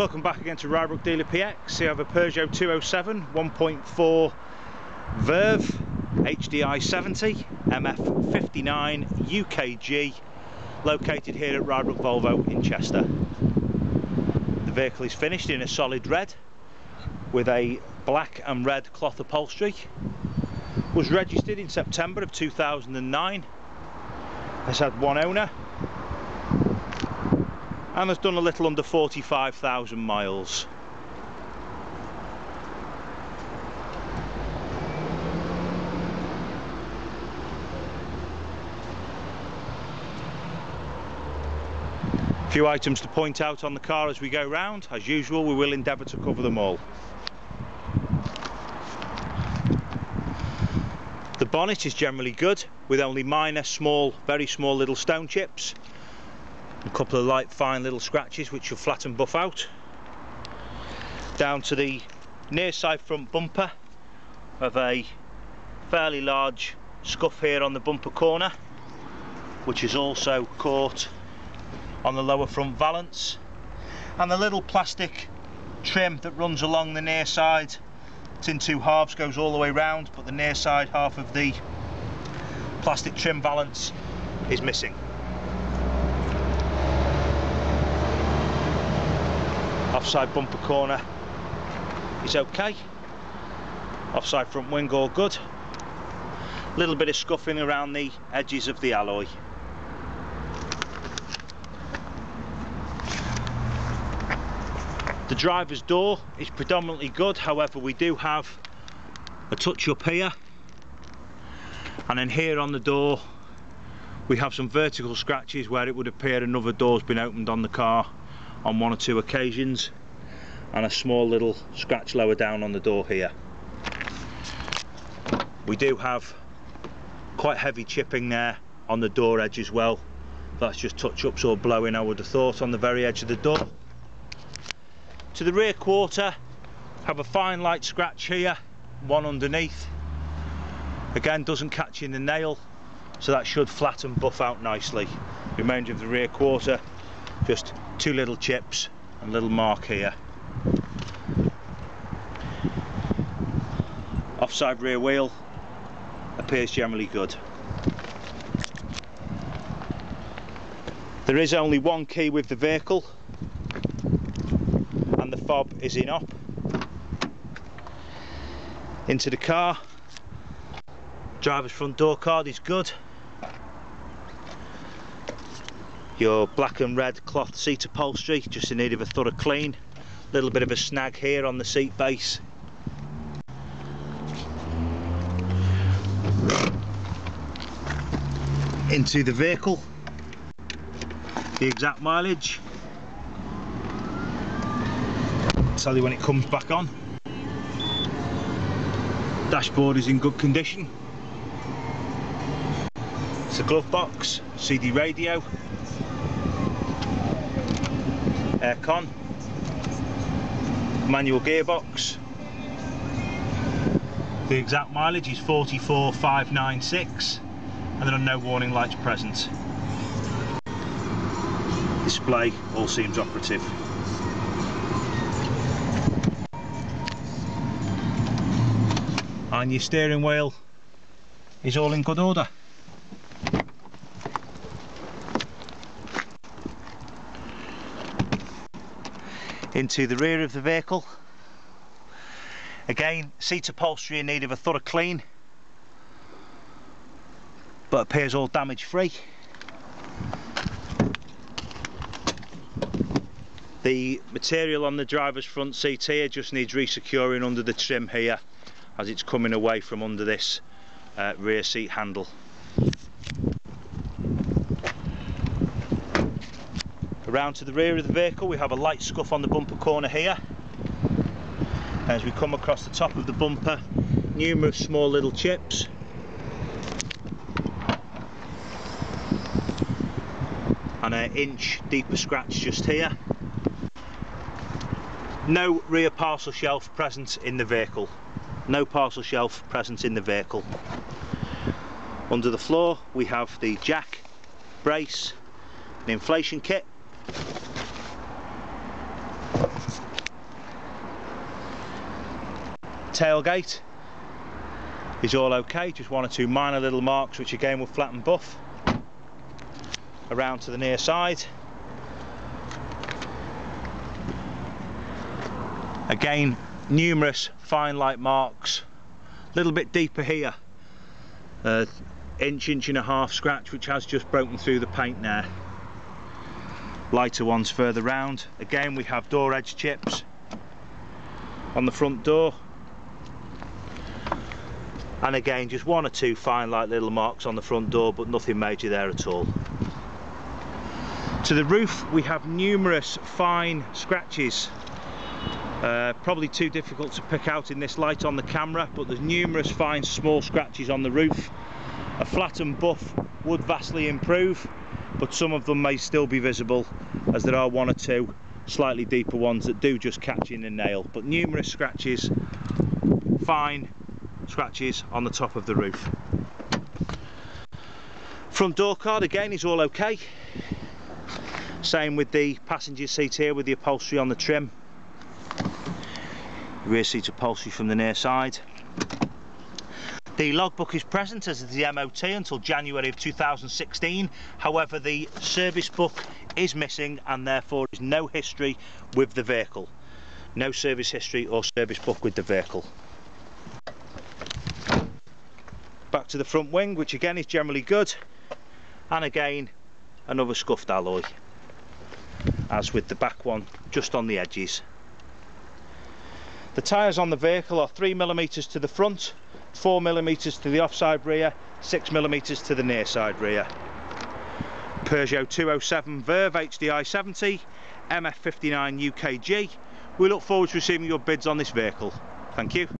Welcome back again to Rybrook Dealer PX. Here I have a Peugeot 207 1.4 Verve HDI 70 MF59 UKG located here at Rybrook Volvo in Chester. The vehicle is finished in a solid red with a black and red cloth upholstery. Was registered in September of 2009. Has had one owner and has done a little under 45,000 miles. A few items to point out on the car as we go round. As usual, we will endeavour to cover them all. The bonnet is generally good, with only minor, small, very small little stone chips a couple of light fine little scratches which will flatten buff out. Down to the near side front bumper of a fairly large scuff here on the bumper corner which is also caught on the lower front valance. And the little plastic trim that runs along the near side it's in two halves goes all the way round but the near side half of the plastic trim valance is missing offside bumper corner is okay. Offside front wing all good. Little bit of scuffing around the edges of the alloy. The driver's door is predominantly good however we do have a touch up here. And then here on the door we have some vertical scratches where it would appear another door's been opened on the car on one or two occasions and a small little scratch lower down on the door here. We do have quite heavy chipping there on the door edge as well. That's just touch-ups or blowing I would have thought on the very edge of the door. To the rear quarter have a fine light scratch here one underneath. Again doesn't catch in the nail so that should flatten and buff out nicely. Remainder of the rear quarter just two little chips and a little mark here. Offside rear wheel appears generally good. There is only one key with the vehicle and the fob is in up. Into the car. Driver's front door card is good your black and red cloth seat upholstery just in need of a thorough clean. A little bit of a snag here on the seat base. Into the vehicle. The exact mileage. Tell you when it comes back on. Dashboard is in good condition. It's a glove box CD radio aircon, manual gearbox. The exact mileage is 44,596 and there are no warning lights present. Display all seems operative. And your steering wheel is all in good order. Into the rear of the vehicle. Again, seat upholstery in need of a thorough clean, but appears all damage free. The material on the driver's front seat here just needs resecuring under the trim here as it's coming away from under this uh, rear seat handle. Around to the rear of the vehicle we have a light scuff on the bumper corner here. As we come across the top of the bumper, numerous small little chips. And an inch deeper scratch just here. No rear parcel shelf present in the vehicle. No parcel shelf present in the vehicle. Under the floor we have the jack, brace, an inflation kit Tailgate is all okay, just one or two minor little marks which again will flatten buff. Around to the near side. Again, numerous fine light marks. A little bit deeper here. Uh, inch, inch and a half scratch which has just broken through the paint there. Lighter ones further round. Again we have door edge chips on the front door. And again just one or two fine light little marks on the front door but nothing major there at all. To the roof we have numerous fine scratches. Uh, probably too difficult to pick out in this light on the camera but there's numerous fine small scratches on the roof. A flattened buff would vastly improve but some of them may still be visible as there are one or two slightly deeper ones that do just catch in the nail but numerous scratches fine scratches on the top of the roof. Front door card again is all okay. Same with the passenger seat here with the upholstery on the trim. Rear seat upholstery from the near side. The logbook is present as the MOT until January of 2016. However, the service book is missing and therefore is no history with the vehicle. No service history or service book with the vehicle. back to the front wing which again is generally good and again another scuffed alloy as with the back one just on the edges the tyres on the vehicle are 3 millimeters to the front 4 millimeters to the offside rear 6 millimeters to the near side rear. Peugeot 207 Verve HDI 70 MF59 UKG we look forward to receiving your bids on this vehicle. Thank you